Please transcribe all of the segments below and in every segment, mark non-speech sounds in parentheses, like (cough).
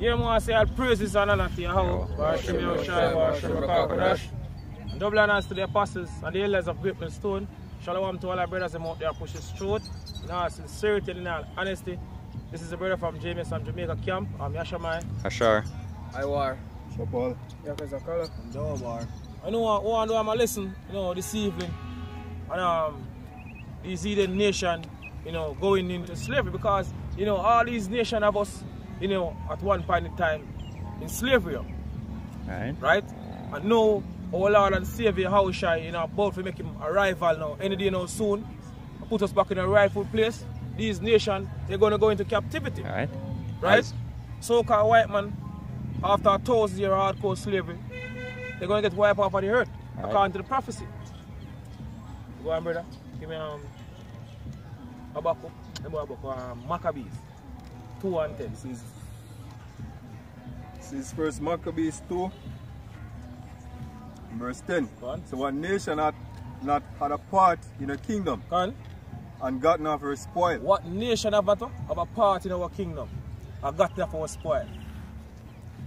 Yeah, man, say all praises and honor to Yahweh. Hashem Yahushua, Hashem Kodash. And double honors to the apostles and the elders of Great Stone. Shalom to all our brothers and out there pushing truth. In all sincerity and in all honesty. This is a brother from James from Jamaica camp. I'm Yashamai. Ashar. I war. So Paul. Yakazakala. No war. I know I want to do my lesson, you know, this evening. And um these Eden nation, you know, going into slavery because, you know, all these nations of us, you know, at one point in time in slavery. Right. right? And now our Lord and Savior Yahushua, you know, about to make him arrival now, any day now soon, put us back in a rightful place. These nations, they're going to go into captivity, Right. right? So-called white man, after a thousand year hardcore slavery, they're going to get wiped off of the earth, Right. according to the prophecy. Go on, brother. Give me um, Habakkuk, Habakkuk, um, Maccabees, 2 and 10. This is first Maccabees 2 verse 10. On. So one nation had not had a part in a kingdom Go on. and gotten of her spoil. What nation have a, have a part in our kingdom? I got that for our spoil.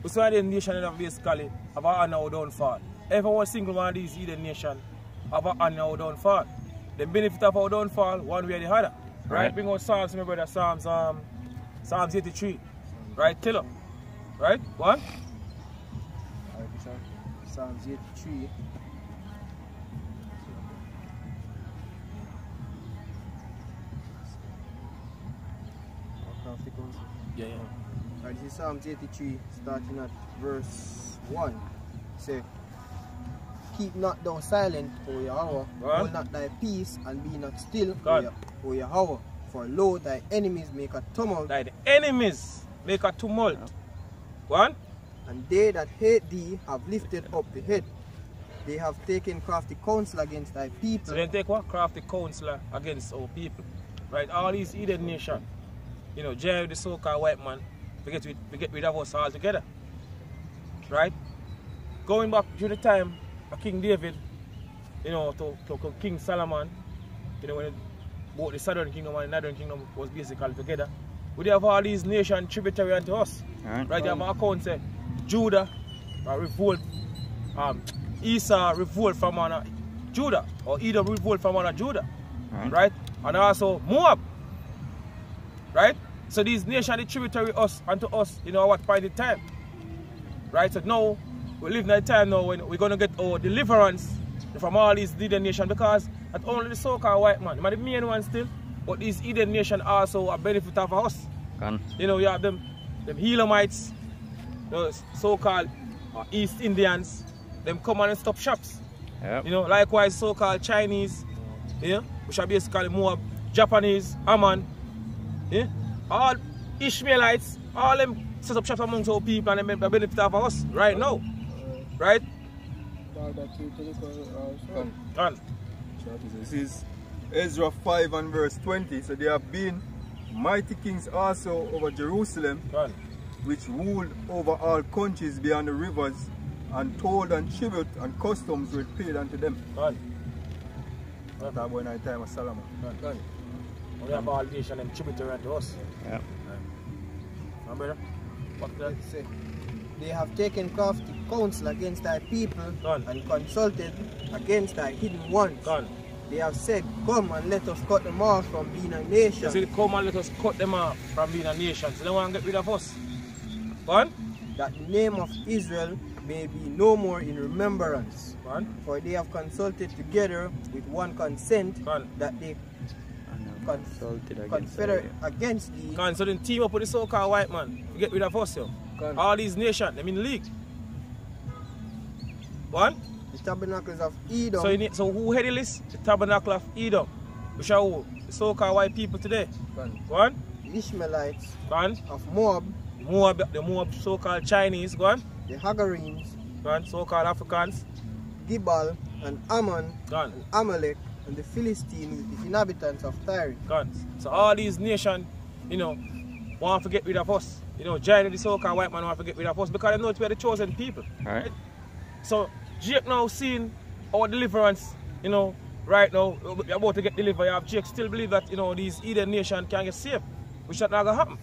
We saw the nation in basically have a honor or downfall. Every one single one of these Eden nation have a honor or downfall. The benefit of our downfall, one way or the other. Right? Right. Bring out Psalms, my brother, Psalms, um, Psalms 83. Right, Tiller. Right? What? Alright, Bishop. Psalms 83. I'll. Yeah, yeah. Alright, this is Psalms 83, starting at verse 1. Say, Keep not thou silent, O Yahweh, Right. hold not thy peace, and be not still, O, God. Yah- o Yahweh. For lo, thy enemies make a tumult, Thy enemies make a tumult. One? and they that hate thee have lifted up the head. They have taken crafty counsel against thy people. So then take what? Crafty counsel against our people. Right? All these Eden nation, you know, Jerry the so-called white man, we get, rid, we get rid of us all together. Right? Going back to the time of King David, you know, to, to, to King Solomon, you know, when it, both the southern kingdom and the northern kingdom was basically together. We have all these nations tributary unto us. Right. Right, have my account say Judah uh, revolt, um, Esau revolt from honor Judah, or Edom revolt from honor Judah, Right. right? And also Moab, right? So these nations tributary us unto us, you know what point in time, right? So now we live in a time now when we're gonna get our deliverance from all these Eden nations because not only the so-called white man, but the main one still, but these Eden nation also a benefit of us. Gone. You know, you have them, them Helamites, the so-called uh, East Indians, them come and stop shops. Yep. You know, likewise so-called Chinese, yeah, which are basically more Japanese, Aman, yeah, all Ishmaelites, all them set up shops amongst our people and them be- benefit of us right now, right? And This is Ezra 5 and verse 20. So there have been mighty kings also over Jerusalem, and which ruled over all countries beyond the rivers, and toll and tribute and customs were paid unto them. and That about in the time of Solomon. and we have all nation and tributary to us. Yep. And brother, what that? Say, They have taken crafty counsel against thy people Done. and consulted against thy hidden ones. Gone. They have said, Come and let us cut them off from being a nation. You see, come and let us cut them off from being a nation. So they want to get rid of us. Gone? that the name of Israel may be no more in remembrance. Gone? For they have consulted together with one consent Gone. that they And Con- consulted against confederate Syria. against thee. Gone. So then team up with the so-called white man to get rid of us, yo. All these nations, them mean league. One? The tabernacles of Edom So, you need, so who headed this? The tabernacle of Edom. Which are who? The so-called white people today. Gone. One? the Ishmaelites Gone? of Moab, Moab, the Moab so-called Chinese. Gone? the Hagarenes, Gone? So-called Africans. Gebal, and Ammon, Gone. and Amalek, and the Philistines, the inhabitants of Tyre. Gone. So all these nations, you know, want to get rid of us. You know, giant the so-called white man want to get rid of us because they know we are the chosen people. Right. So Jake now seeing our deliverance, you know, right now, we're about to get delivered. You have Jake still believe that, you know, these Eden nation can get saved. Which that not gonna happen.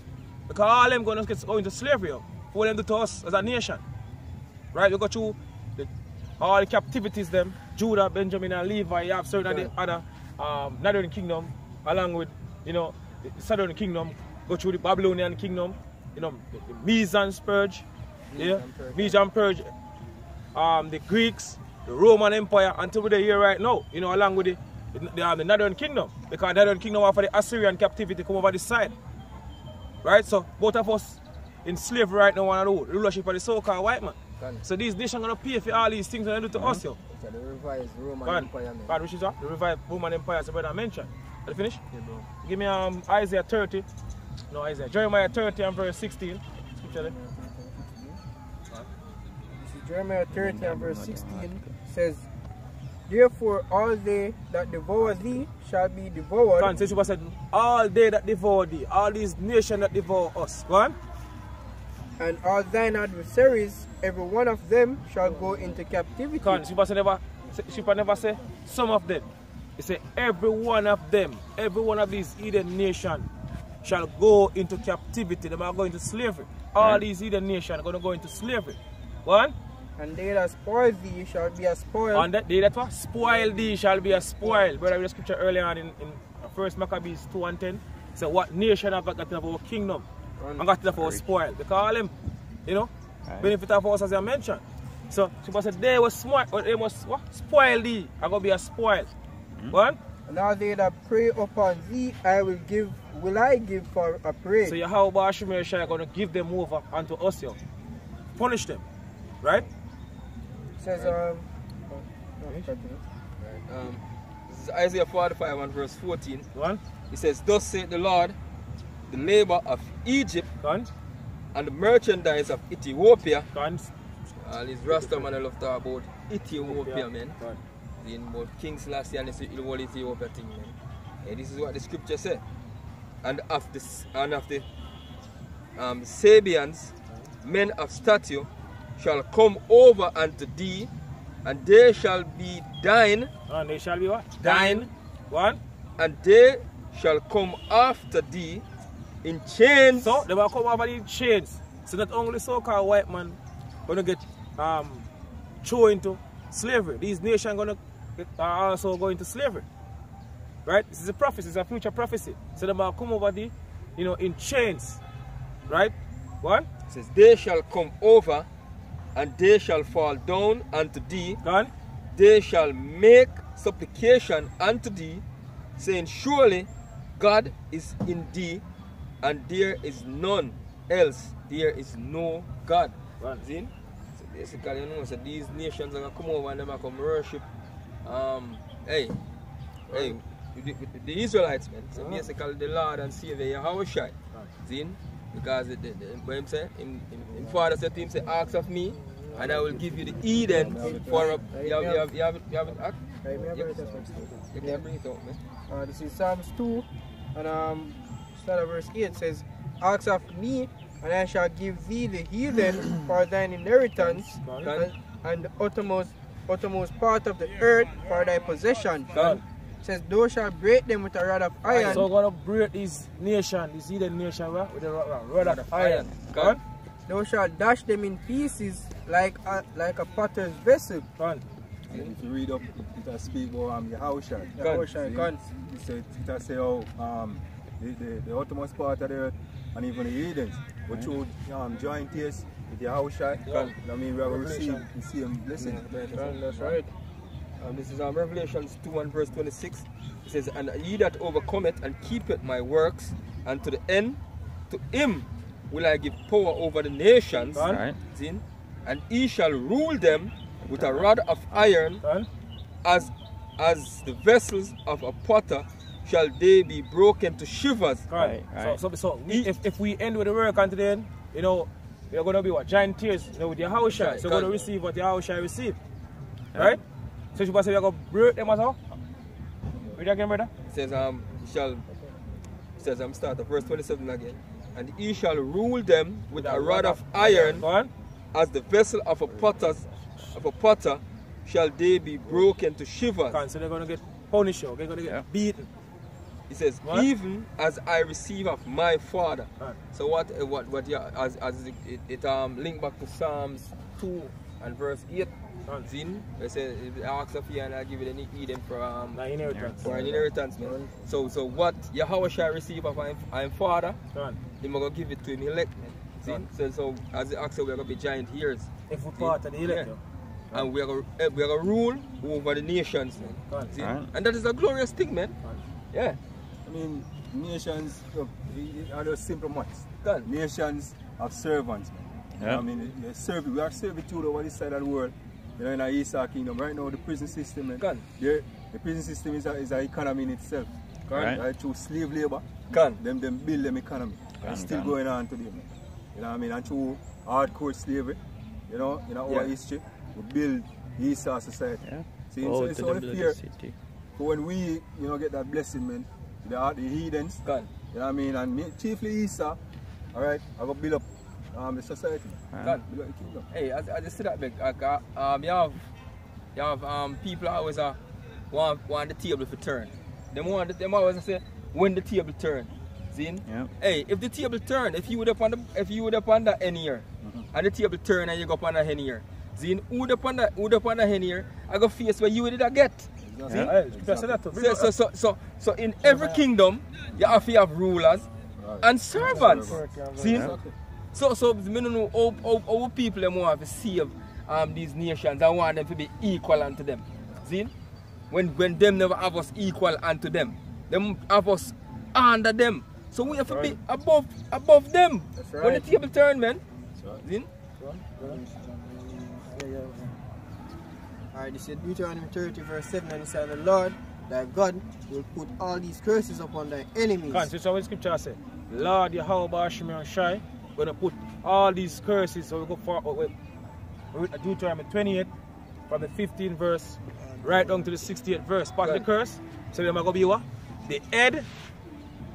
Because all them going to get going to slavery. what them do to us as a nation. Right? We go through the, all the captivities them, Judah, Benjamin, and Levi, you have certain of other um, northern kingdom, along with, you know, the southern kingdom, go through the Babylonian kingdom, you know, the, the Medes and Spurge, yeah. Medes and Purge, um, the Greeks, the Roman Empire, until we're here right now, you know, along with the, the, um, the Northern Kingdom. Because the Northern Kingdom after the Assyrian captivity come over this side. Right? So both of us in slavery right now on the rulership of the so-called white man. Can. So these nations gonna pay for all these things they do to us, yo. So the revised Roman Empire, man. Which is what? The revived Roman Empire, so brother mentioned. Are you finished? Yeah, bro. Give me um Isaiah 30. No, Isaiah. Jeremiah 30 and verse 16. Scripture there. Jeremiah 30 and verse 16 says, Therefore all they that devour thee shall be devoured, since you said, all they that devour thee, all these nations that devour us. Go on. and all thine adversaries, every one of them shall go into captivity. On. She never, she never say some of them. He say every one of them, every one of these Eden nations shall go into captivity. They are going to slavery. All Right. these Eden nations are going to go into slavery. Go on. And they that spoil thee shall be a spoil. And that day that what? Spoil thee shall be a spoil. Brother, we read the scripture earlier on in, in First Maccabees 2 and 10. Say what nation have got got of our kingdom? And got enough of our spoil. They call him, you know, Right. benefit of us as I mentioned. So she said they was smart, but they must what? spoil thee. I gonna be a spoil. One. Hmm? and all they that prey upon thee, I will give, will I give for a prey. So Yahweh Shemir Shai gonna give them over unto us, yo. Punish them. Right? Says, um, no, continue. Um, this is Isaiah 45 and verse 14. One. It says, Thus saith the Lord, the labor of Egypt Gun. and the merchandise of Ethiopia. Guns. All these Rasta man I love talk about Ethiopia, man. Gun. In about King Selassie and this whole Ethiopia thing, man. Eh, this is what the scripture said. And of the and of the um, Sabeans, men of stature, shall come over unto thee, and they shall be thine, And they shall be what? Thine. One. and they shall come after thee in chains. So they will come over the chains. So not only so-called white man gonna get um thrown into slavery. These nations gonna get, are also going to slavery. Right? This is a prophecy, it's a future prophecy. So they will come over the, you know, in chains. Right? One, It says, They shall come over, and they shall fall down unto thee, they shall make supplication unto thee, saying, Surely God is in thee, and there is none else. There is no God. See? So basically, you know, so these nations are gonna come over and them are going come worship. Um, hey, hey, the, the- Israelites, man. So Ah. basically, the Lord and Savior Yahweh Shai. See? Because the, the, the, what him say, him, him, him father said to him, say, ask of me, and I will give you the Eden for a, you have, you have, you have, you have, it, act? Right, me have Yep. it as well. You can bring it out, man. Uh, this is Psalms 2, and um, start at verse 8 says, Ask of me, and I shall give thee the heathen (clears throat) for thine inheritance, and, and the uttermost, uttermost part of the earth for thy possession. Says, Thou shalt break them with a rod of iron, So we're gonna break these nation, these Eden nation, right? With a rod, rod, of iron. iron. Gone. Thou shalt dash them in pieces like a, like a potter's vessel. Gone. And if you read up, it does speak about um, Yahushua. Yahushua, God. It said, it does say how um, the, the, the uttermost part of the earth and even the heathens were through um, joint ears with Yahushua. Yeah. I mean, we have received Revelation. the same blessing. Right, that's right. Um, this is um, Revelations 2 and verse 26. It says, And he that overcometh and keepeth my works, unto the end, to him will I give power over the nations, Right. and he shall rule them with a rod of iron, as as the vessels of a potter shall they be broken to shivers. Right, Right, So, so, so we, if, if we end with the work until then, you know, we're going to be what? Giant tears, you know, with your house Right, So we're going to receive what your house shall receive. Yeah. Right? So you say we're going to break them as well? Read again, brother. It says, um, he shall, it says, I'm start at verse 27 again. And he shall rule them with a rod of iron, as the vessel of a potter's of a potter shall they be broken to shivers. So they're going to get punished, they're going to get Yeah. beaten. He says, What? even as I receive of my Father. Right. So what? What? What? Yeah, as as it, it, it um link back to Psalms two and verse eight. Right. Zin, they say, if I ask of you and I give you the Eden for um Now inheritance. for an inheritance, man. So so what Yahweh shall receive of my, my Father, Right. him gonna give it to him elect, man. Zin. So so as the ask, we're gonna be giant ears, If we part of the elect, Yeah. yeah. and we're gonna eh, we're gonna rule over the nations, man. Right. And that is a glorious thing, man. Yeah. I mean, nations, look, they- they are those simple ones. Done. Nations have servants, man. Yeah. I mean, they serve, we are servitude over this side of the world. You know, in our Esau kingdom. Right now, the prison system, man. Can. The, the prison system is, a, is an economy in itself. Right. Right? Through slave labor, Can. them, them build them economy. Can, and still can. going on today, man. You know what I mean? And through hardcore slavery, you know, in our Yeah. history, we build Esau society. Yeah. See, Go so it's the only bloody fear. city. So when we, you know, get that blessing, man, the, the heathens, Can. you know what I mean, and me- chiefly Esau, all right, I go build up um, the society, Right. Can. build up the kingdom. Hey, I, I just see that big. Like, uh, um, you have, you have um, people always uh, want, want the table to turn. Them want, them always say, when the table turn. See? Yeah. Hey, if the table turn, if you would up on the, if you would up on the end here, and the table turn and you go up on the end here, see? Who would up on the, who would up on the end here, I go face where you did I get. Exactly. Yeah. Hey, Scripture say that too. So, so, so, so, so in every kingdom, you have to have rulers Right. and servants. See? Exactly. So, so me don't know how, how, how people them want to save um, these nations. I want them to be equal unto them. See? When when them never have us equal unto them, them have us under them. So we have to be above above them. That's When the right. table turn, man. See? Alright, this is Deuteronomy 30, verse 7, and it says, The Lord, thy God, will put all these curses upon thy enemies. Can, this is what the scripture say. Lord Yahweh Bashim and Shai, we're going to put all these curses. So we go for we, we read Deuteronomy 28 from the 15th verse right down to the 68th verse. Part of the curse. So they're going to be what? The head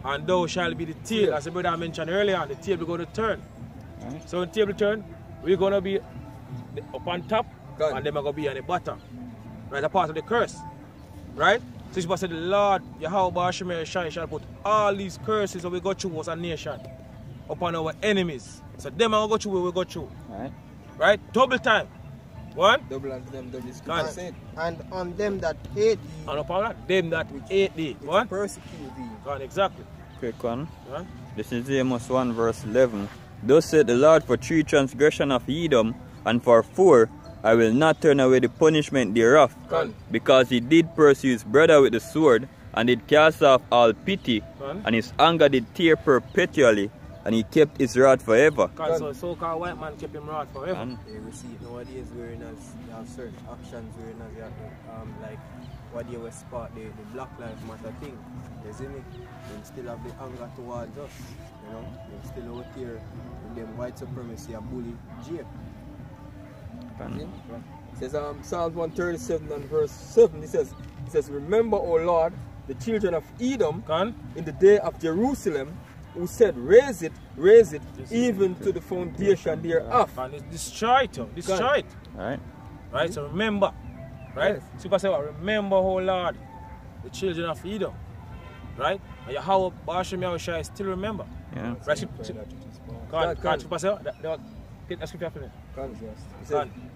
and thou shall be the tail. As the brother I mentioned earlier, the tail will going to turn. Right. So when the table turn, we're going to be up on top Good. and then we're going to be on the bottom. Right, a part of the curse. Right? So it's said the Lord Yahweh Bashim Shai shall put all these curses that we go through as a nation upon our enemies. So them are go through where we go through. Right. Right? Double time. One, Double unto them, double is God. said. And on them that hate thee, and upon that, them that we hate thee. which One, persecute thee. one, exactly. Quick one. One. This is Amos 1 verse 11. Thus said the Lord for three transgression of Edom, and for four I will not turn away the punishment thereof, Can. because he did pursue his brother with the sword, and did cast off all pity, Can. and his anger did tear perpetually, and he kept his wrath forever. Because so so-called white man kept him rod forever. And they receive nowadays wherein as they have certain actions wherein as they have um like what they were spark the, the black life matter thing. You see me? Them still have the anger towards us. You know? Them still out here with them white supremacy and bully Jay. and It says um, Psalms 137 and verse 7. It says, it says, Remember, O Lord, the children of Edom Can. in the day of Jerusalem, who said, Raise it, raise it, even to the foundation thereof. Can it's destroy it. Oh, yo. Destroy it. right. Right? So remember. Right? Yes. So you can say what? Remember, oh Lord, the children of Edom. Right? And Yahweh Bashim Yahushai still remember. Yeah. Right? So, so, Pray that it is born. Can, Can- can, can. can, say what? That- that- Get the scripture for me. Can, It says, Can.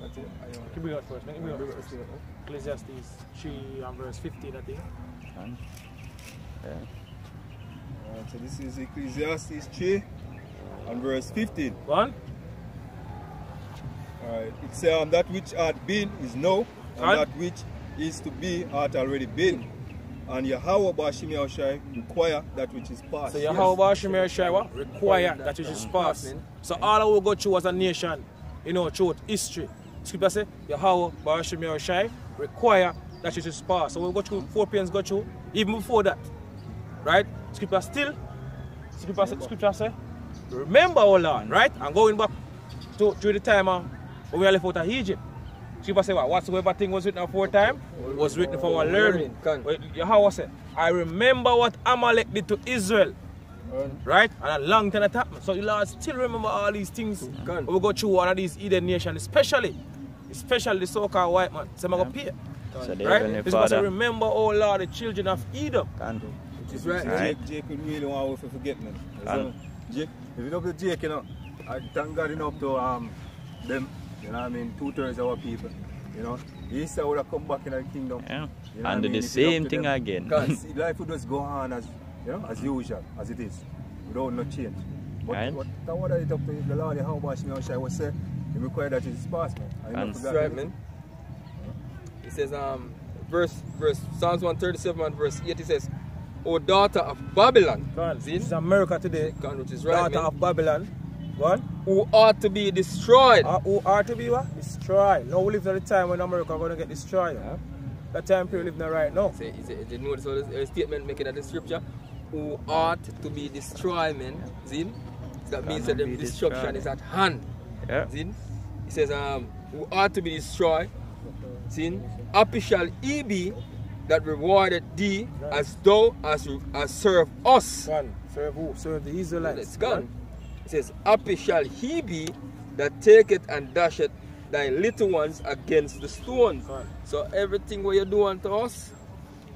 Continue. Keep bring it out first. Make it bring it out Bring it first. Ecclesiastes 3 and verse 15, I think. and yeah. Alright, so this is Ecclesiastes 3 and verse 15. One. Alright, it says, um, That which had been is now, and And? that which is to be hath already been. And Yahweh Bashim Yahushai require that which is past. So Yahweh Bashim Yahushai what? require that which is past. So all that we go through as a nation, you know, through history. Scripture say, Yahweh Bashim Yahushai require that which is past. So we go through, four pains go through, even before that. Right? Scripture still, scripture, say- scripture say, remember, O Lord, right? And going back to, to the time uh, when we left out of Egypt. Scripture say what? Whatsoever thing was written aforetime was written for our learning. Can. Well, Yahweh said, I remember what Amalek did to Israel. Right? And a long time it happened. So the Lord still remember all these things. Can. We go through one of these Eden nations, especially, especially the so-called white man. So I'm going to pay. So Right? Heavenly It's supposed to remember, oh Lord, the children of Edom. Can Which is right. Right. Jake, Jake would really want to forget man. You And- know, Jake, if it up to Jake, you know, I thank God enough to um them, you know what I mean, two thirds of our people. You know, Esau would have come back in the kingdom. yeah. You know what I and do mean? the If same thing them. again. Because (laughs) life would just go on as you know, as usual, as it is, without no change. But Right. what that what it up to the Lord, how much me I was say, it require that it is passed, man. I And- don't That's right, man. He says, um, verse, verse, Psalms 137 and verse 8, he says, O daughter of Babylon, God, See? this is America today. God, which is right, Daughter man, of Babylon. Go on. who ought to be destroyed. Uh, who are to be what? Destroyed. Now we live at the time when America going to get destroyed. That time period living right now. Say, he said, you notice all this uh, statement making at the scripture? Who ought to be destroyed, man. See? That means that the destruction destroyed. is at hand. Yeah. See? He says, um, who ought to be destroyed. See? Happy shall he be that rewarded thee as thou as, as serve us. Gone. Serve who? Serve the Israelites. It's gone. It says, Happy shall he be that taketh and dasheth thy little ones against the stones. Gone. So everything what you do unto us,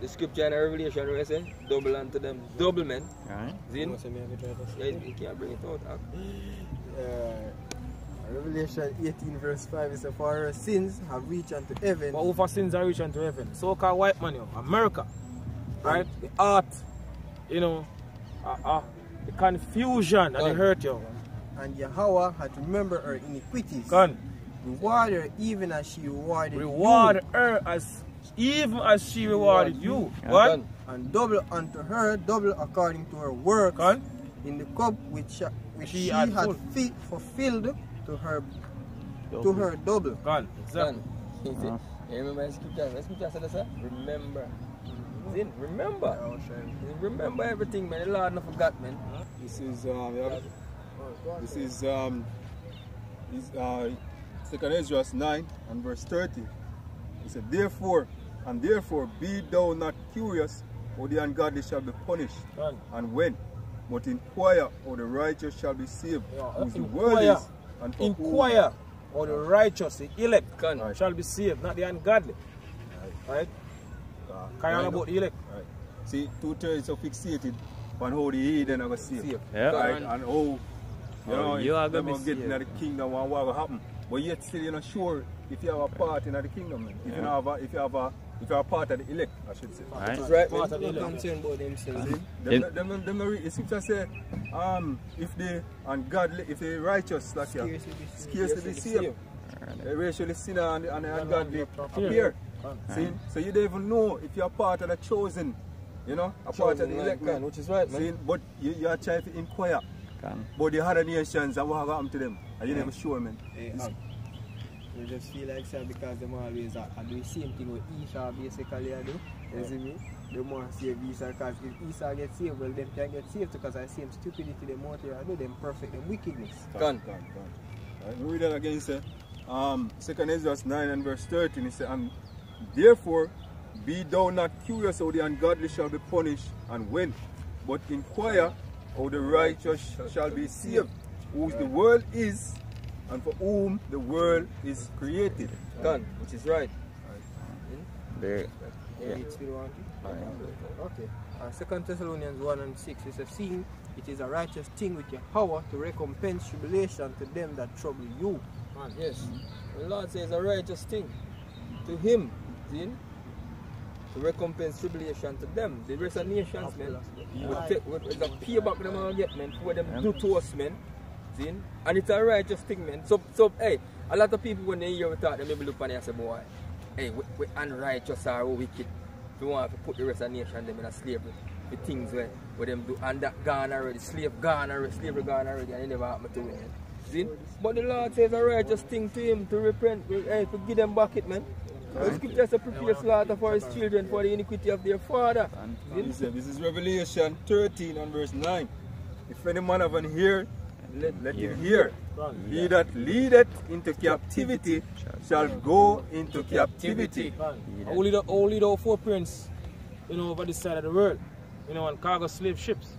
the scripture in Revelation where it say, double unto them, double men. Right. See? You know, say me have to try this. Yeah, you can't bring it out. ah. Uh, Revelation 18 verse 5 is for our sins have reached unto heaven But who for sins are reaching to heaven? So-called white man, yo. America. Right? The art, you know, uh, uh, the confusion and the Gone. hurt, yo. and Yahweh had remembered her iniquities. Gone. Reward her even as she rewarded Reward her as even as she rewarded you. Yeah. What? Done. and double unto her, double according to her work Gone. in the cup which, which She she, had had, full. fulfilled to her to her double. Gone. Exactly. Done. (laughs) He Uh-huh. remember the scripture? The scripture said, sir? Remember. See? Remember. Remember everything, man. The Lord not forgot, man. This is um, yeah, this is um, is uh, Second Ezra 9 and verse 30. He said, Therefore, and therefore be thou not curious, how the ungodly shall be punished, and when, but inquire how the righteous shall be saved, Yeah, whose the inquire. world is, and for whom- Inquire or the righteous, the elect, Gone. Right. shall be saved, not the ungodly. Right? Uh, Carry on right about the elect. Right. See, two thirds are fixated on how the heathen are going to see See it. Yeah. Right? And how, you How know, you are them gonna get into the kingdom and what will happen. But yet still you're not sure if you have a part in the kingdom. man. If you have a, if you have a, if you're a part of the elect, I should say. Right. That's right, Part man. of the elect. concerned about themselves. Them, In- them, them, them, them, the scripture say, um, if the ungodly, if the righteous like you, Scarcely be saved. scarcely be saved, the racially sinner and the, and the ungodly appear. appear. Gone. See? So you don't even know if you're part of the chosen, you know, a part of the elect. man, man. which is right, man. See? But you, you are trying to inquire Can. about the other nations and what happened to them. And you Yeah. never sure, man. Hey, Um, just feel like sir because them always are, are do the same thing with Esau basically I do. You see me? They want to save Esau because if Esau gets saved, well them can get saved because I same stupidity them out here. I do them perfect, them wickedness. Gone. Gone, gone. Right, read that again, said, um, 2 Ezra 9 and verse 13, he said, and therefore be thou not curious how the ungodly shall be punished and when, but inquire how the righteous shall be saved, whose the world is, and for whom the world is created. Gone. Which is right. There. Yeah. It's still want it? Okay. Uh, Second Thessalonians 1 and 6 it says, Seeing it is a righteous thing with your power to recompense tribulation to them that trouble you. Man, yes. The Lord says a righteous thing to him, see? To recompense tribulation to them. The rest of nations, man. We take, we, we got payback them all get, man, for what them do to us, man. And it's a righteous thing, man. So, so hey, a lot of people when they hear we talk, they maybe look it and say, boy, hey, we, we unrighteous or we wicked. We want to put the rest of the nation them in a slavery. The things where, where them do, and that gone already, slave gone already, slavery gone already, and it never happened to do it. See? But the Lord says a righteous thing to him to repent, hey, to give them back it, man. The scripture says to prepare slaughter for his children for the iniquity of their father. He said, this is Revelation 13 and verse 9. If any man have an ear, let, let him hear. Gone. He that leadeth into captivity shall go into captivity. Gone. Only the only the footprints, you know, over this side of the world, you know, on cargo slave ships.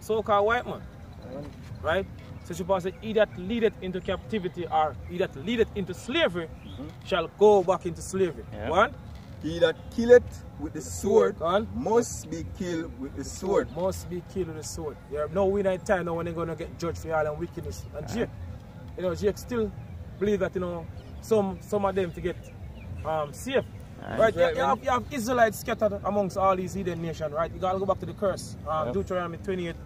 So-called white man, right? So supposed to he that leadeth into captivity or he that leadeth into slavery shall go back into slavery. Yeah. One. He that killeth with the sword must be killed with the sword. Must be killed with the sword. There no winner in time now when they're gonna get judged for all and wickedness. And Jake, you know, Jake still believe that you know some some of them to get um safe. Right, you, Right, you have, you have Israelites scattered amongst all these hidden nations, right? You gotta go back to the curse. Um, Yep. Deuteronomy 28,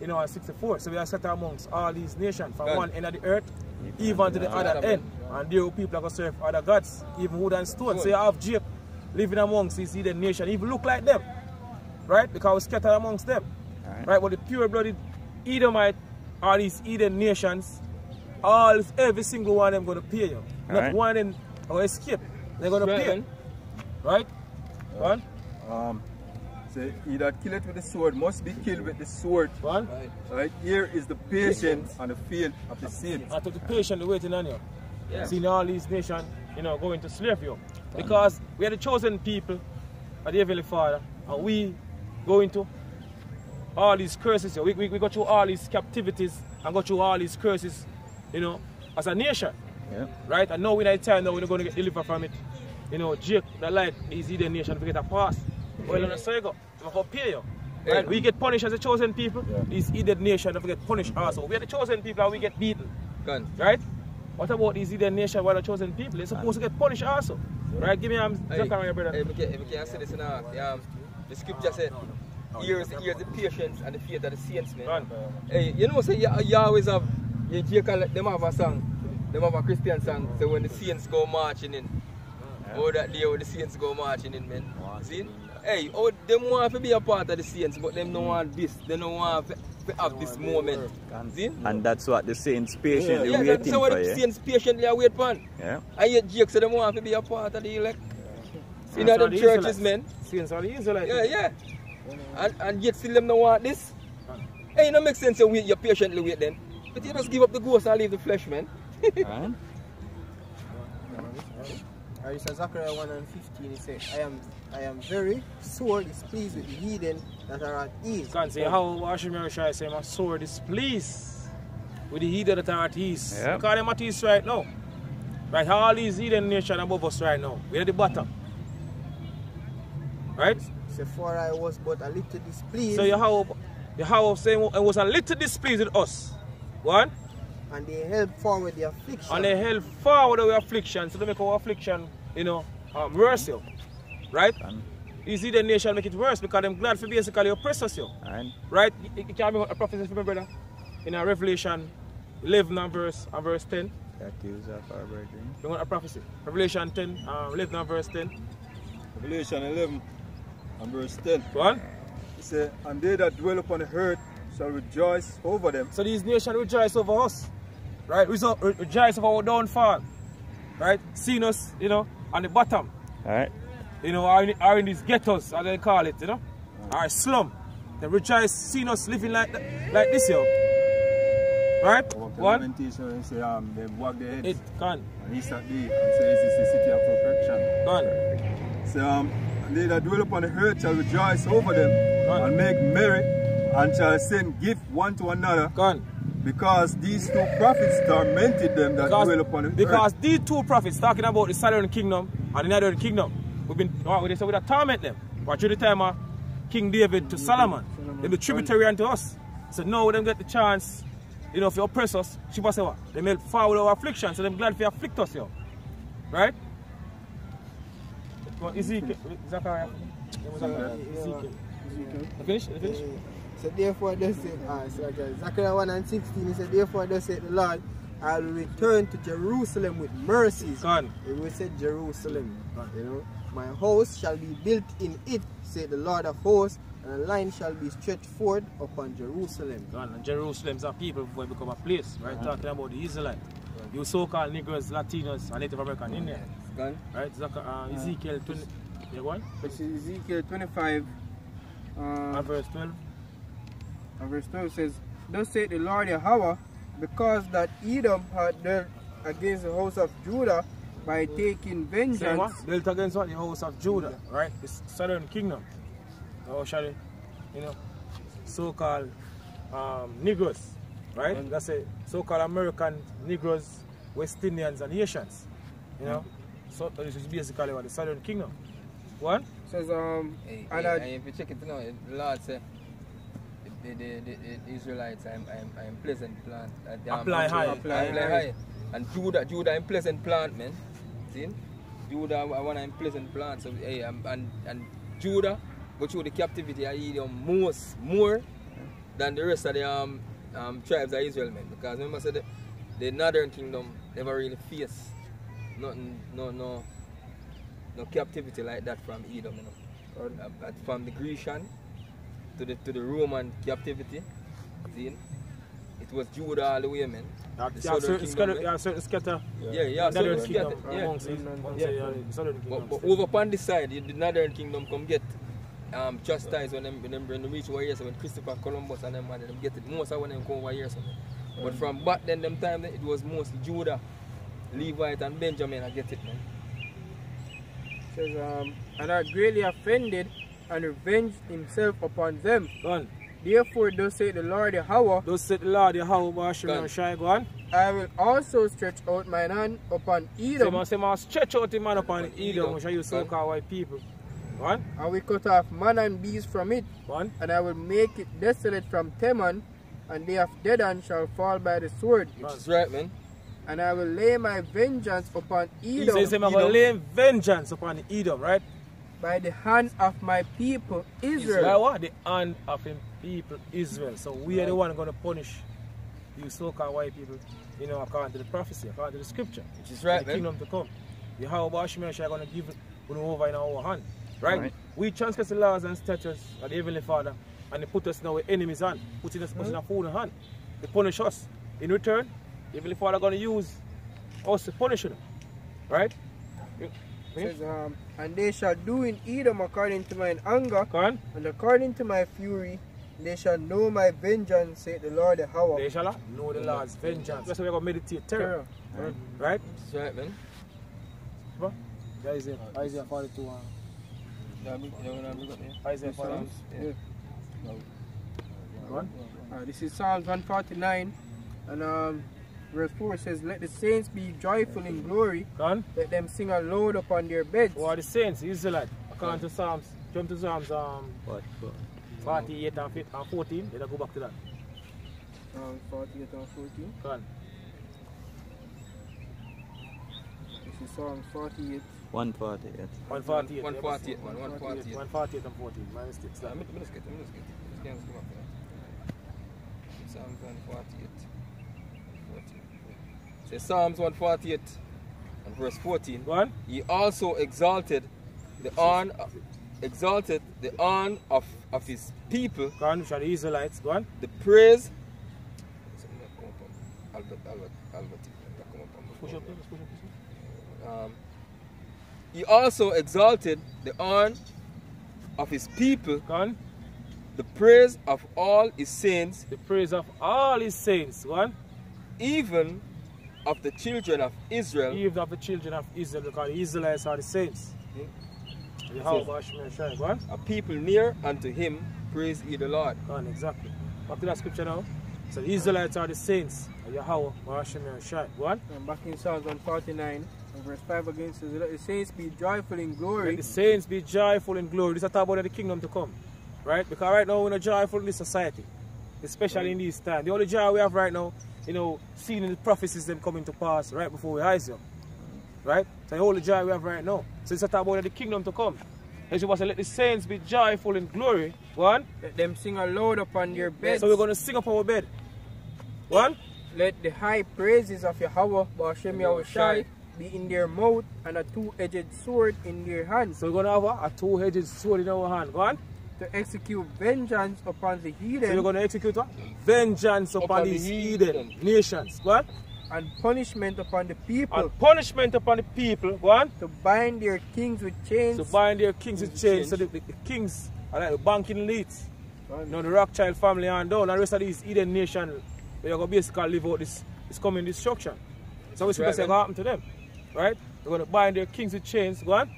you know, and 64. So we are scattered amongst all these nations from Right. one end of the earth even to the other Yeah. end. And there people are gonna serve other gods, even wood and stone. So you have Jake living amongst these hidden nations, even look like them. Right? Because we scattered amongst them. Alright. Right? But the pure blooded Edomite, all these Eden nations, all every single one of them gonna pay you. Not Alright. one of them will escape. They're gonna Right, pay. man. Right? One? Um, say, he that killeth with the sword must be killed with the sword. One? Right. Right here is the patience and the faith of the saints. I took the patient waiting on you. Yeah. Seeing all these nations, you know, going to slavery. Because we are the chosen people of the Heavenly Father, and we go into all these curses. We, we, we go through all these captivities and go through all these curses, you know, as a nation. Yeah. Right? And now in that time now we're going to get delivered from it. You know, Jake, that like these the nation to get a pass. Well, on the circle, we go pay you. Right? We get punished as a chosen people. Yeah. These Eden nation don't get punished also. We are the chosen people and we get beaten. Gun. Right? What about these Eden nation where the chosen people? They're supposed to get punished also. Right? Give me um, Hey, Zachariah, brother. hey, can, we can say this in our, um, the scripture said, here's, here's the patience and the faith of the saints, man. Run. Hey, you know, say you, you always have, you, them have a song, them have a Christian song, so when the saints go marching in, oh that day when the saints go marching in, man. See? Hey, oh, them want to be a part of the saints, but them don't want this, they don't want to have this moment. See? And that's what the saints patiently Yeah, that's waiting so what for, the yeah? saints patiently are wait for. Yeah. And yet Jake said them want to be a part of the elect. In That's other how the churches, Israelites- man. Saints are the Israelites. Yeah, yeah. And, and yet still them don't want this. Hey, it don't make sense to wait, you patiently wait then. But you just give up the ghost and leave the flesh, man. (laughs) Alright. Alright, so Zechariah 1 and 15, he said, I am I am very sore displeased with the heathen that are at ease. Can't say how Hashim Yahushua say my sword is pleased with the heathen that are at ease. Yeah. Because them at ease right now. Right, all these heathen nation above us right now. We're at the bottom. Right? So for I was but a little displeased, So you have you have saying it was a little displeased with us. One, and they held forward the affliction. and they held forward our affliction, so to make our affliction, you know, um, worse. Yo. Right? And- You see the nation make it worse because them glad for basically oppress us. Yo. Alright. Right? You, you can't remember a prophecy for me, brother. In a Revelation 11 and verse and verse 10. That is of our brethren. You want a prophecy? Revelation 10, um, 11 and verse 10. Revelation 11 and verse 10. Go on. He said, And they that dwell upon the earth shall rejoice over them. So these nations rejoice over us. Right? We so re- rejoice over our downfall. Right? Seeing us, you know, on the bottom. Alright. You know, are in, are in these ghettos, as they call it, you know. Our slum. They rejoice seeing us living like that, like this, yo. Right? Go up to One. Lamentation and say, um, they wag their heads. It gone. And he sat there and said, This is the city of perfection. Gone. So, um, they that dwell upon the earth shall rejoice over them Right. and make merry and shall send gift one to another Gone. because these two prophets tormented them that Because, dwell upon the because earth. these two prophets talking about the southern kingdom and the northern kingdom, we've been what they say we torment them. But through the time of King David to Solomon, they be tributary unto us. So now them get the chance, you know, if you oppress us, she say what? They may forward our affliction, so them glad for afflict us, yo. Right? Well, Ezekiel, Zachariah. It. Ezekiel. You finish? You finish? So therefore thus said, ah, so Zechariah 1 and 16, he said, Therefore thus said the Lord, I will return to Jerusalem with mercies. Gone. He will say Jerusalem. You know, my house shall be built in it, said the Lord of hosts, and a line shall be stretched forth upon Jerusalem. Gone. And Jerusalem's a people before it become a place, right? Talking about the Israelites. You so-called Negroes, Latinos, and Native American in there. Gone. Right? Zach- uh, Ezekiel 20. You one? This is Ezekiel 25, uh, And verse 12. and verse 12 says, Thus saith the Lord Yahweh, because that Edom had dealt against the house of Judah by taking Say what? vengeance. Built against what? The house of Judah, right? The southern kingdom. How shall it, you know, so-called um, Negroes, right? That's a so-called American Negroes, West Indians, and Haitians. You know, so this is basically what the southern kingdom. Go on. says um Hey, and hey, I, and if you check it now, the Lord say, the, the, the, the, the Israelites, I'm, I'm, I'm pleasant plant. Uh, Apply high. Apply Apply high. high. And Judah, Judah, I'm pleasant plant, man. See? Judah, I want I'm pleasant plant. So, hey, I'm, and, and Judah, go through the captivity, I eat them most, more than the rest of the um, um, tribes of Israel, man. Because remember, I said the, the northern kingdom never really face nothing, no, no, no captivity like that from Edom, you know. Uh, but from the Grecian to the to the Roman captivity, see, it was Judah all the way, man. Yeah, yeah, certain scatter, yeah, certain scatter. Yeah, yeah, Northern southern kingdom kingdom, yeah. amongst it. Yeah. Yeah, yeah, southern kingdom. But, but over upon this side, the the northern kingdom come get um, chastised when them, when them, when them reach over here, so when Christopher Columbus and them, and them get it, most of when them come over here. So. But from back then, them time, it was mostly Judah, Levite, and Benjamin, I get it, man. says um and are greatly offended and revenged himself upon them. Go on. Therefore, thus say the Lord Yahweh, Those said the Lord, Yahweh, Bashim, Go on. and Shai, go on. I will also stretch out mine hand upon Edom. Say, man, say, man, stretch out the man upon Upon Edom, Edom. which are you Go so-called white people. Go on. and will cut off man and beast from it, Go on. and I will make it desolate from Teman, and they of Dedan shall fall by the sword. Which is right, man. And I will lay my vengeance upon He Edom says, say, man, I will lay vengeance upon Edom, right? by the hand of my people By Israel. what? The hand of him people, Israel. So we are the one going to punish you so-called white people, you know, according to the prophecy, according to the scripture. Which is right, the kingdom to come. Yahweh Bashim are going to give it over in our hand. Right? Right. We transgress the laws and statutes of the Heavenly Father and they put us in our enemy's hand, putting us, us in a fool hand. They punish us. In return, the Heavenly Father going to use us to punish them. Right? Says, um, and they shall do in Edom according to mine anger, Go on. and according to my fury, they shall know my vengeance, saith the Lord the Yahweh. They shall know the Lord's vengeance. That's why we're going to meditate terror. Terror. Right? Which is right, man. Isaiah, Isaiah 42. um, Yeah, me- yeah, when I look up here. Isaiah 42. Yeah. Go on. Uh, this is Psalms 149, and um, verse 4 says, Let the saints be joyful in glory, Go on. let them sing a aloud upon their beds. Who are the saints, the Israelites? According to Psalms, jump to Psalms um, What? what? 48 and 15 and 14. Then I go back to that. Psalms 48 and 14. Go on. This is Psalms 48. 148. 148. 148, 148. 148 and 14. My mistake. Let me just get, let me just get, just get, just come up here. Psalms 148. 14. Say Psalms 148 and verse 14. Go on. He also exalted the horn, exalted the horn of, of his people, Go on. Which are the Israelites. Go on. the praise. Albert, Albert, Albert. come up on Push before up. me. Push up. Push up. Um, he also exalted the horn of his people, Go on. the praise of all his saints, The praise of all his saints. Go on. even of the children of Israel. Even of the children of Israel. Because the Israelites are the saints. The How Bashim Shai. Go on. A people near unto him, praise ye the Lord. Go. Exactly. Back to that scripture now. So the Israelites are the saints. of Yahweh, Bashim and Shai. Go on. And back in Psalms 149, verse 5 again says, Let the saints be joyful in Let glory, the saints be joyful in glory. This is a talk about the kingdom to come. Right? Because right now we're not joyful in this society. Especially in these times. The only joy we have right now, you know, seeing the prophecies them coming to pass right before we eyes you. Right? So the only joy we have right now. So it's a talk about the kingdom to come. As you want to let the saints be joyful in glory. One. let them sing aloud upon their beds. So we're gonna sing up our bed. One. Let the high praises of Yahweh, Bashem Yahweh Shai, be in their mouth, and a two-edged sword in their hands, So we're gonna have a, a two-edged sword in our hand. One. to execute vengeance upon the heathen. So we're gonna execute what? Vengeance upon, Upon the these heathen. heathen nations. One. And punishment upon the people, And punishment upon the people. One. to bind their kings with chains. to bind their kings with chains. So the, the, the kings are like the banking elites. You know, the Rothschild family and down, and the rest of these Eden nation, they're going to basically live out this, this coming destruction. So what's Right, going to man. happen to them? Right? They're going to bind their kings with chains, go on.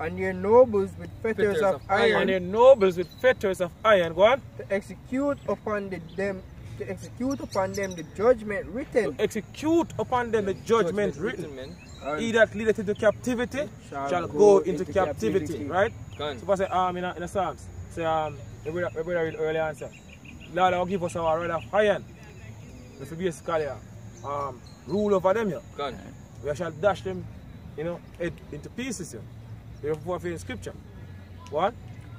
and their nobles with fetters, Fetters of, of iron, And their nobles with fetters of iron, go on. to execute upon the, them to execute upon them the judgment written. To execute upon them the judgment written. man. He that leadeth into captivity shall, go, into, captivity. Right? Can. So I say um in, a, in the Psalms. Say um the brother, the brother read earlier and say, Lord will give us our rod of iron. This will be a scholar. Um rule over them here. Can. We shall dash them, you know, head into pieces here. We have fulfilled in scripture. What?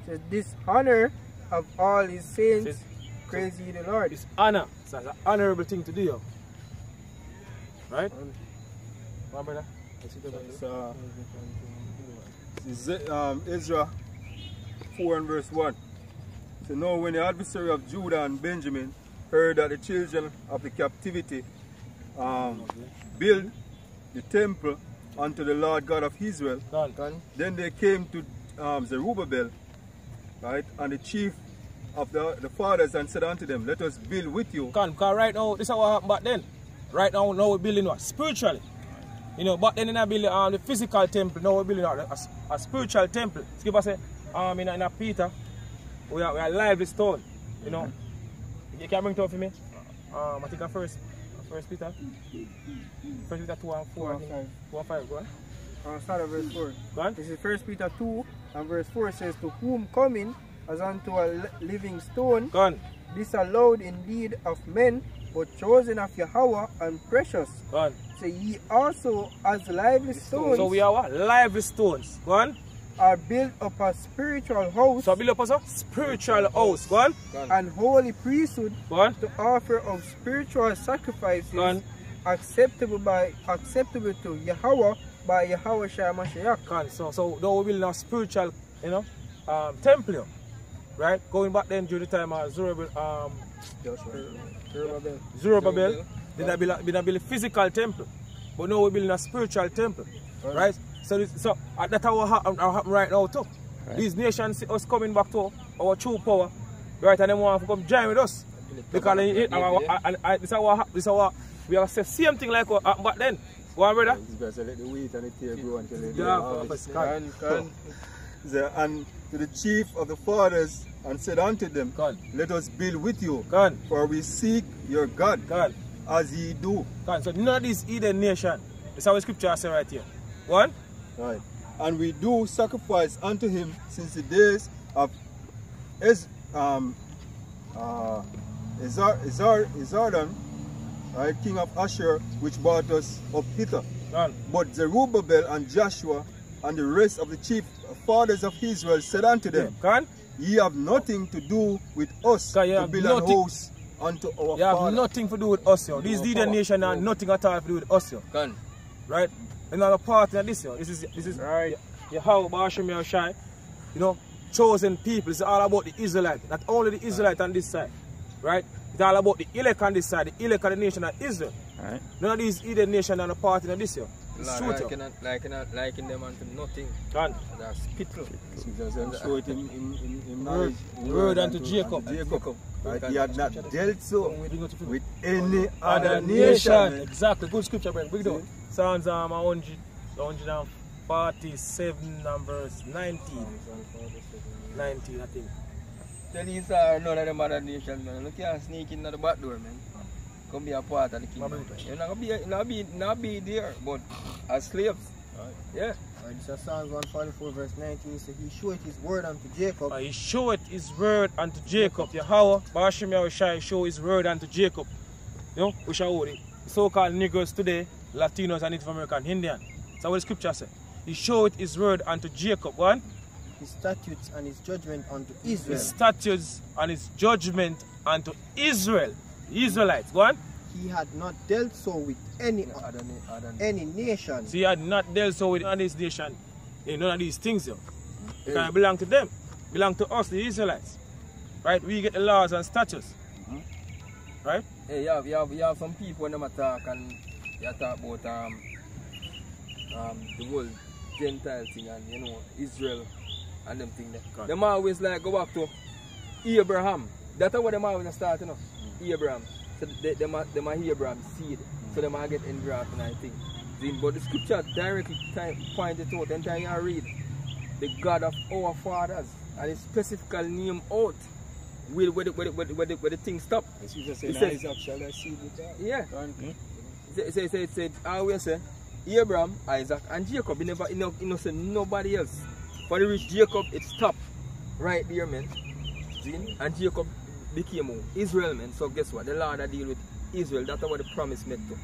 Says this honor of all his saints, Ye the Lord. It's honor. It's an honorable thing to do. Right? One brother. It's, uh, it's, um, Ezra 4 and verse 1. So now when the adversary of Judah and Benjamin heard that the children of the captivity um, built the temple unto the Lord God of Israel. Done. then they came to um, Zerubbabel, right, and the chief of the, the fathers and said unto them, Let us build with you. Can, because right now, this is what happened back then. Right now, now we're building what? Spiritually. You know, back then in a building um, the physical temple, now we're building a, a, a spiritual temple. Skip us say, um, in a, in a Peter, we are, we are lively stone. You know, you can bring it up for me. Um, I think at first, first Peter, first Peter 2 and 4, I think. 2 and 5, go on. Uh, start at verse 4. Go on. This is first Peter 2 and verse 4 says, To whom coming as unto a living stone, Go on. disallowed indeed of men, but chosen of Yahweh and precious. Go on. So ye also as lively stones So we are what? Lively stones. Go on. are built up a spiritual house So build up a spiritual house. Go on. and holy priesthood Go on. to offer of spiritual sacrifices Go on. acceptable by acceptable to Yahweh by Yahweh Shai Mashiach. Can. So, so now we build a spiritual, you know, um, temple, here, right? Going back then during the time of Zerubbabel, um, Zerubbabel. Zerubbabel, did I build a, I build a physical temple, but now we're building a spiritual temple, right? So, this, so uh, that's how happen, happen right now too. These nations see us coming back to our true power, right? And they want to come join with us because they, uh, uh, uh, uh, this is what this is what we have said same thing like what happened back then. Go on, brother. These guys say, let the wheat and the tear grow until they Yeah, can, can, The- And to the chief of the fathers and said unto them, can, Let us build with you, can, for we seek your God can. as ye do. Can. So of these Eden nation. That's how scripture say right here. One, Right. And we do sacrifice unto him since the days of Es, um, uh, Ezar, Ezar, Ezardan, right, king of Asher, which brought us up hither. But Zerubbabel and Joshua and the rest of the chief fathers of Israel said unto them, Can. Ye have nothing to do with us to build nothing- an house unto our You have nothing to do with us, yo. These Our Eden power. nation have nothing at all to do with us, yo. Can. Right? Another part of this, yo. This is this is right. Yahweh Basham Shai. You know, chosen people. It's all about the Israelite. Not only the Israelite on this side. Right? It's all about the elect on this side, the elect of the nation of Israel. Alright. None of these Eden nation are a part in this, yo. It's Lord, truth, yo. liking, liking, liking them unto nothing. Can. That's spittle. Jesus and show it in, in, in, in Word- marriage. in word unto Jacob. Jacob. Right? He had not dealt so Bring with any other other nation. nation. Exactly. Good scripture, Brent. Bring it down. Psalms um, 100, 147 and verse 19. 19, I think. Tell you, sir, none of them other nations, man. You can't sneak in at the back door, man. Come be a part of the kingdom. Mabel. You're not gonna be, you're not be, not be there, but as slaves. Yeah. Alright, this is Psalms 144 verse 19. It says, He showed his word unto Jacob. Uh, he showed his word unto Jacob. Yahweh, Bashim Yahushai, show his word unto Jacob. You know, we shall hold it. So-called Negroes today, Latinos and Native American Indian. That's what the scripture says. He showed his word unto Jacob. One, His statutes and his judgment unto Israel. his statutes and his judgment unto Israel. The Go on. He had not dealt so with any Other, other any nation. So he had not dealt so with any nation in none of these things, yo. Because it belong to them. Belong to us, the Israelites. Right? We get the laws and statutes. Right? Hey, you have, you have, you have some people when them attack and you talk about um, um, the whole Gentile thing and you know Israel and them thing there. God. Them always like go back to Abraham. That's what them always start, you know. Abraham. So they, them, are, them are Abraham's seed. So them are get engrafted and I think. But the scripture directly time, point it out and time you read the God of our fathers and he specifically name out will where the, where the, where the, where the, where the thing stop. It's just saying says- Isaac shall I see the God. Yeah. And hmm? Say, say, say, say, I always say, Abraham, Isaac, and Jacob, he never, he no, he no say nobody else. For the rich Jacob, it stopped right there, man. And Jacob became who? Israel, man. So guess what? The Lord that deal with Israel, that's what the promise made to.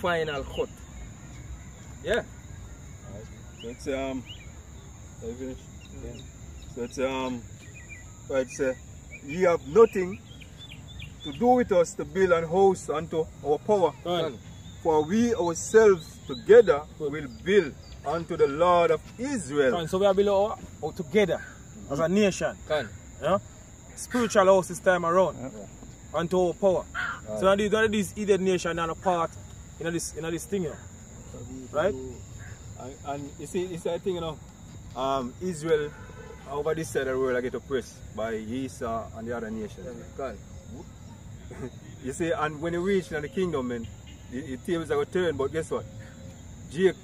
Final cut. Yeah. So it's um you finished? So it's um right say ye have nothing to do with us to build an house unto our power. Right. For we ourselves together will build unto the Lord of Israel. So we are below our, together as a nation. Can. You know? Spiritual house this time around. Unto our power. So now of these- none of these Eden nation are a part in this in this thing here. Right? And, and you see, it's that thing, you know, um, Israel over this side of the world I get oppressed by Esau and the other nations. Can. (laughs) You see, and when you reach in the kingdom, man, the, the tables are going to turn, but guess what? Jake,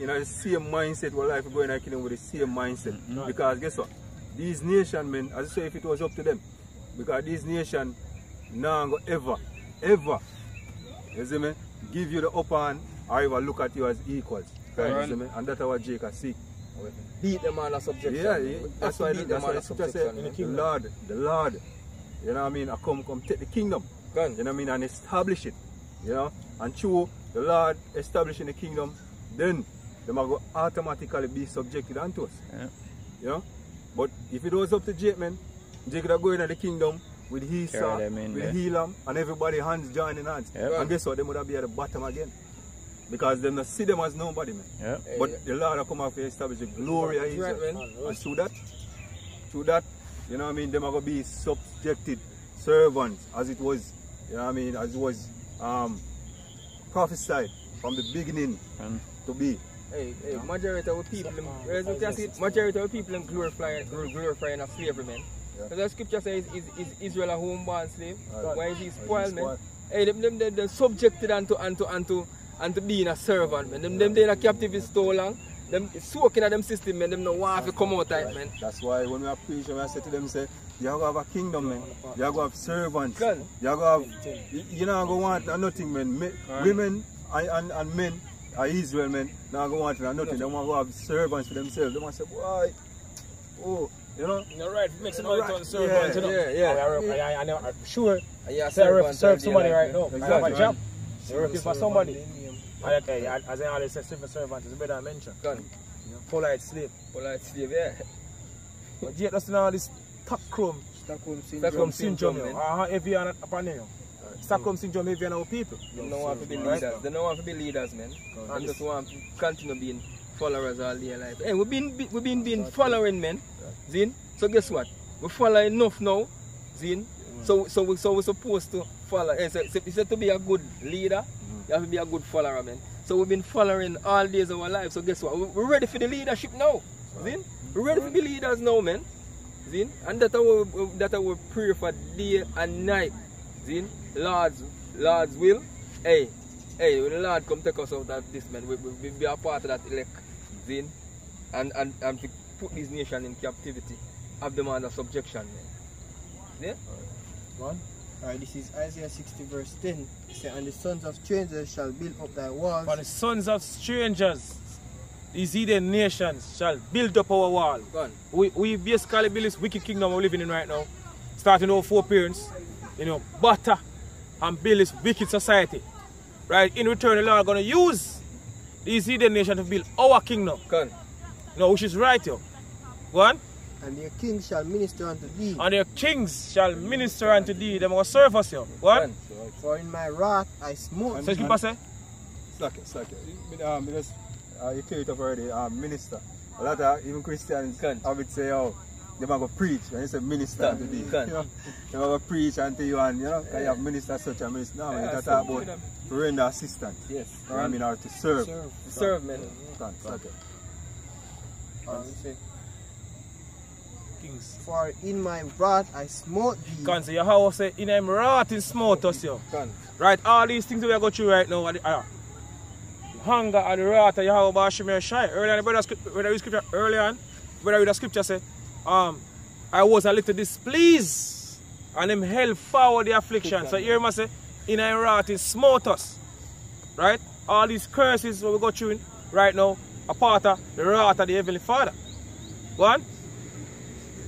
you know, the same mindset where life is going in the kingdom with the same mindset. Because guess what? These nation men, as I say, if it was up to them, because these nation now go ever, ever, you see me, give you the upper hand or even look at you as equals. Right. You see me? And that's what Jake has seek. Beat them all a subjection. Yeah, yeah. That's why to the, beat that's them why all the a scripture subjection. said, man. the Lord, the Lord, you know what I mean, I come, come take the kingdom. Can. You know what I mean? And establish it. You know? And through the Lord establishing the kingdom, then they might go automatically be subjected unto us. Yeah. You know? But if it was up to Jake, man, Jake would go into the kingdom with Esau, Carry them in with there. Helam, and everybody hands joining hands. Yep. And guess what? They would have be at the bottom again. Because they don't see them as nobody, man. Yeah. But the Lord will come out to establish the glory of That's Israel. right, man. And through that, through that, you know what I mean, them are going to be subjected servants as it was, you know what I mean, as it was um, prophesied from the beginning And to be. Hey, hey, majority of people, as you can see, majority of people glorify, glorifying of slavery, man. Yeah. Because the scripture says, is, is Israel a homeborn slave? Right. Why is he spoiled, man? spoiled? Hey, them, them, them, them subjected unto, unto, unto, unto being a servant, man. Them, them, they in a captivity so long. Them soaking at them system, man. Them no want to come out tight, man. That's why when we are preaching, when I say to them, say, you have to have a kingdom, man. You have to have servants. You have to have, you, going to want nothing, man. Me, Women and, and, and men are Israel, man. Not going to want nothing. They want to have servants for themselves. They want to say, boy, oh, you know. You're right, make some money Right. to serve, you know. Yeah, yeah. I, I, I, I, know- I'm sure And you are say I servant serve all day somebody right man. now. I have a job. You're working for somebody. And okay, as I always say, civil servant is better mention. Gun. Polite slave. Polite slave, yeah. But yet, that's not this Stockholm Stockholm syndrome. Stockholm syndrome. syndrome, you know. Uh, heavy on upon you. Heavy on our people. They don't want to be Right. leaders. They don't want to be leaders, man. And They just want to continue being followers all their life. Hey, we've been we've been being following, man. Zin. So guess what? We follow enough now, Zin. So so we so we're supposed to follow. Hey, so, so, so to be a good leader, mm-hmm. you have to be a good follower, man. So we've been following all days of our life. So guess what? We- We're ready for the leadership now, Zin. We're ready to be leaders now, man. Zin. And that's how we, that how we pray for day and night. Zin. Lord's Lord's will. Hey, hey, when the Lord come take us out of this, man, we, we, we be a part of that elect, Zin, and, and, and to put this nation in captivity, have them under subjection, man. Yeah? One. Alright, this is Isaiah 60 verse 10. It says, And the sons of strangers shall build up thy walls. For the sons of strangers, these heathen nations shall build up our wall. Gone. We, we basically build this wicked kingdom we're living in right now. Starting our four parents, you know, butter and build this wicked society. Right? In return, the Lord gonna use these heathen nations to build our kingdom. Gone. You know, which is right, yo. Go on. And their king shall minister unto thee. And their kings shall minister unto thee. They must serve us, yo. Go on. For in my wrath I smote So keep on say. Slack it, slack it. Um, because uh, you clear it up already, um, minister. A lot of even Christians Can. I would say, oh, they might go preach. When you say minister, Can, to thee, can. you know, they might go preach unto you and, you know, can you have minister such a minister. No, Yeah, you can talk about know. to render assistance. Yes. You know what I mean, or to serve. serve. Serve, man. Can, slack it. And say, Kings. For in my wrath I smote thee. Can say your house say in them rotten smote us, yo. Gone. Right, all these things we are going through right now are the, uh, hunger and the wrath of Yahweh Bashimir Shai. Earlier on, the brother, script- brother read scripture, early on, brother read the scripture say, um, I was a little displeased And him held forward the affliction. So here must say, in a wrath, he smote us. Right? All these curses what we go through right now are part of the wrath of the Heavenly Father. One,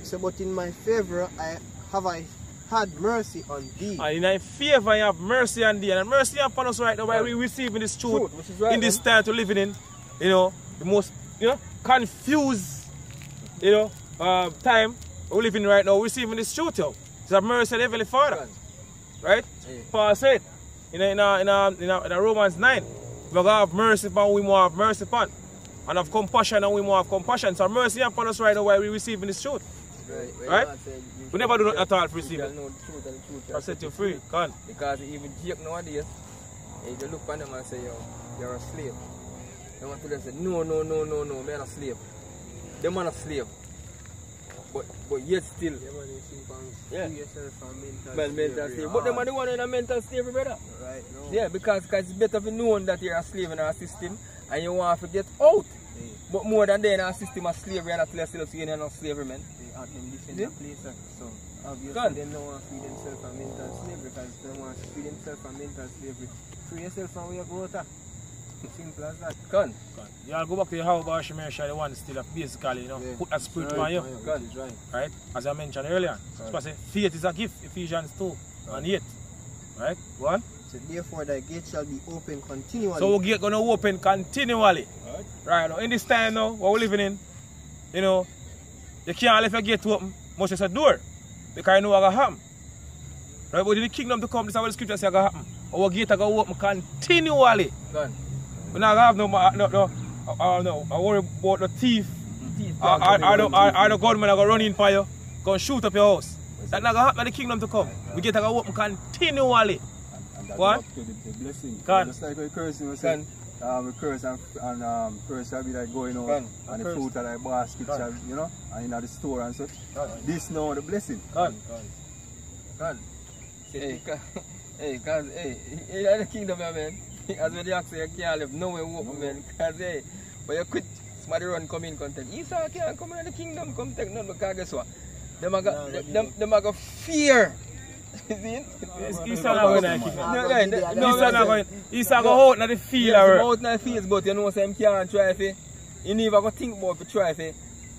So, but in my favor, I have I had mercy on thee. and in thy favor I have mercy on thee. And mercy upon us right now while we receiving this truth, Truth, right, in this time to living in, you know, the most, you know, confused, you know, uh, time we're living right now, we're receiving this truth, yo. It's a mercy of the Heavenly Father. Right? Yeah. Paul said in a, in a, in a, in a, in a Romans 9, we're going to have mercy upon we more have mercy upon. And have compassion and we more have compassion. So mercy upon us right now while we receiving this truth. Right? Right? We never do nothing at all for know the truth and the truth I set you free. Come. Because even Jake nowadays, if you look on them and say, yo, you're a slave. They want to say, no, no, no, no, no, man a slave. Them man a slave. But but yet still, Yeah, man, you think from Yeah. free yourself from mental man, mental slavery. But them are the ah. one in a mental slavery, brother. Right now. Yeah, because cause it's better to know that you're a slave in our system and you want to get out. Hey, But more than that, in our system of slavery and still saying you're not slavery, man. they have them different Yeah. places. So obviously Gone. they don't want to free themselves from mental slavery because they want to free themselves from mental slavery. Free yourself from where you go to. Simple as that. Come, Come on. Y'all go back to your how about Shemesha, the one still of basically, you know, Yeah. put that spirit Right, on you. right, Gone. right. Right? As I mentioned earlier. So I say, faith is a gift, Ephesians 2 and 8. Right? One. So therefore thy gate shall be open continually. So we get gonna open continually. Right Right now. In this time now, what we're living in, you know, you can't leave your gate open, much as a door. Because you know what gonna happen. Right? But in the kingdom to come, this is what the scripture say gonna happen. Our gate are gonna open continually. gone. We not gonna have no ma- no no uh, no I worry about the thief Teeth or, gone. or, or, the, or, or the gunman are gonna run in for you, gonna shoot up your house. That not gonna happen in the kingdom to come. We get to go open continually. And that's What? up to the, the blessing. Can. Just like we curse, you know, say, um, we curse and, and um, curse shall be like going out, Can. and the Curse. fruit of thy basket Can. shall, you know, and in the store and such. Can. This now the blessing. (laughs) God. Gone. Hey, ca- hey, cause hey, in the kingdom, yeah, man. (laughs) As when they ask you, you can't live nowhere open, man. Cause hey, but you quit, somebody run come in content. Esau can't come in the kingdom, come take none because guess what? Them are No, go, but them, them are go fear. (laughs) You see? He's not going to keep it. No, right, no, He's no, not going. He's not out in the field. Yes, out in the fields, but you know, some can't try to. You never go think about to try to.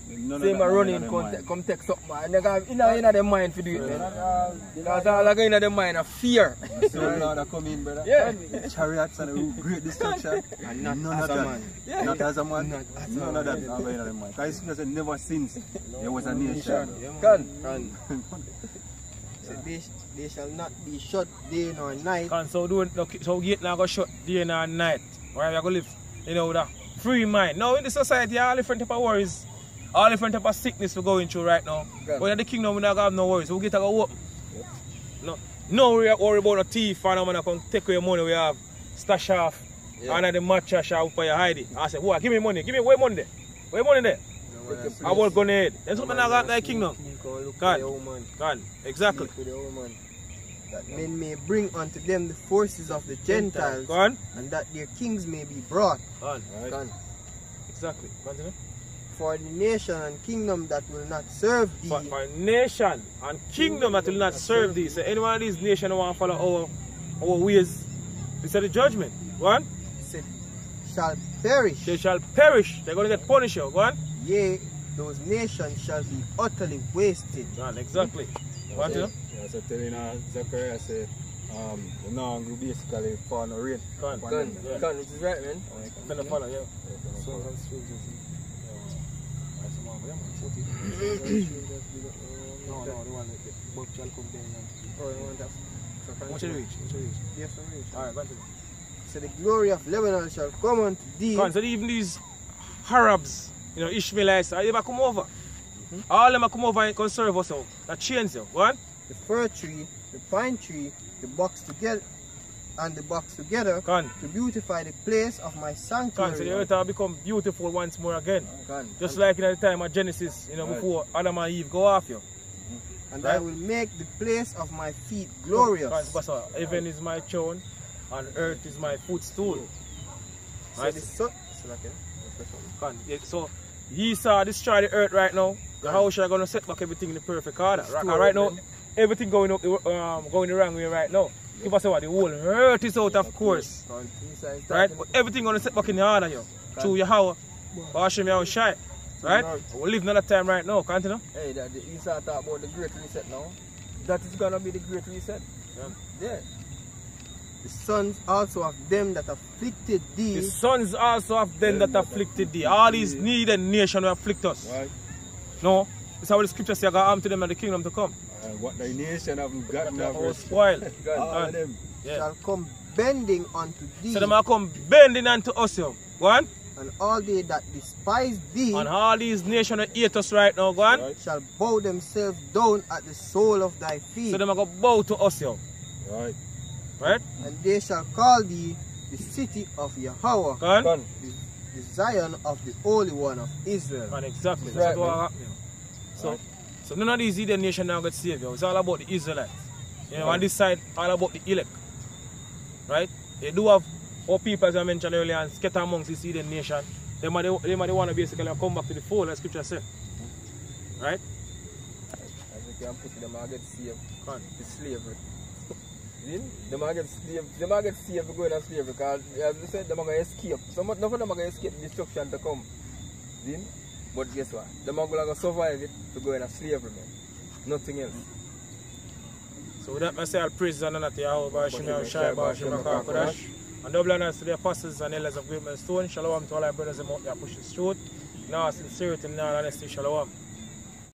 None of Say that- my none running, of them come, mind. te- come take something, man. They got, you know, in their mind to do it, man. Because all I got in their mind are fear. So Lord I come in, brother. Yeah. Chariots and great destruction. And not None as of a that. man. Yeah. Not as a man. Not as a None of that. man. are going in mind. Because it's just never since there was a nation. Yeah, man. Gone. And so they, they shall not be shut day nor night. Can so do so gate now go shut day and night. Where we are gonna live, you know, with a free mind. Now in the society, all different type of worries, all different type of sickness we're going through right now. Good. But in the kingdom we're not gonna have no worries. We get to go open. No, no worry, worry about no thief and I'm gonna come take away your money we have, stash off, Yeah. under the mattress shop for your hide it. I said, what? Give me money. Give me where money there? Where money there? I will go ahead. Then something I got in the kingdom. God. the. God, exactly. The. That men may bring unto them the forces of the Gentiles, Go on. and that their kings may be brought. Go on. Gone. Exactly. Continue. For the nation and kingdom that will not serve thee, for, for nation and kingdom that will not serve thee. So any one of these nations who want to follow our, our ways, this is the judgment. Go on. said, shall perish. They shall perish. They're going to get punished. Go on. Yea, those nations shall be utterly wasted. Go on. Exactly. Go on. Yeah, to yeah, so telling uh, Zechariah say, um, the now will basically fall no rain. Go on. Upon Gone. them. Yeah. Gone, which is right, man. Then the follow, yeah. Yeah, so- No, no, the one that the book shall come Oh, you want that? What you reach? What you reach? Yes, I reach. Alright, continue. So the glory of Lebanon shall come unto thee. Go on. So even these Arabs, you know, Ishmaelites, they ever come over. Mm-hmm. All them come over and come serve us. That change. Go on. the fir tree, the pine tree, the box together, and the box together on. to beautify the place of my sanctuary. So the earth will become beautiful once more again. Gone. Just like in the time of Genesis, you know, Right. before Adam and Eve go off you. and Right. I will make the place of my feet glorious. Because uh, heaven is my throne and earth is my footstool. So Right. so yeah, So he saw destroy the earth right now. The house are gonna set back everything in the perfect order. Right, right now, everything going up, um, going the wrong way right now. People say what the whole earth is out of course. Right? But everything gonna set back in the order, yo. Through your house, washing your shy. Right? We live another time right now, can't you know? Hey, that, the, you start talk about the great reset now. That is gonna be the great reset. Yeah. The sons also of them that afflicted thee The sons also of them that afflicted thee. All these needed nation will afflict us. Right? No. That's how the scripture say, I got arm to them and the kingdom to come. And what the nation haven't gotten All over spoil. (laughs) all of them. Yeah. shall come bending unto thee, So them are come bending unto us, yo. Go on. and all they that despise thee And all these nations that hate us right now, go on. Right. shall bow themselves down at the sole of thy feet, So them are going to bow to us, yo. Right. Right? and they shall call thee the city of Yahweh, Go on. Gone. the, the Zion of the Holy One of Israel. Man, exactly. Right, That's what man. happened. So, so none of these heathen nations now get saved. It's all about the Israelites. You know, on this side, all about the elect. Right? They do have our people, as I mentioned earlier, and scatter amongst this heathen nation. They might, they might want to basically come back to the fold, as scripture says. Right? As you can put them, I get saved Go on. to slavery. See? Them I get saved, them I get saved going to slavery because as we said, going to escape. Some of them are going to escape destruction to come. See? But guess what? Going to survive it to go into slavery, man. Nothing else. So with that, I say I'll praise to Yahweh, Yahweh, Shai, Bashim, Kodash. And double honors to the apostles and elders of Great Stone. Shalom to all our brothers and out there pushing through. Now, sincerity and all honesty, shalom.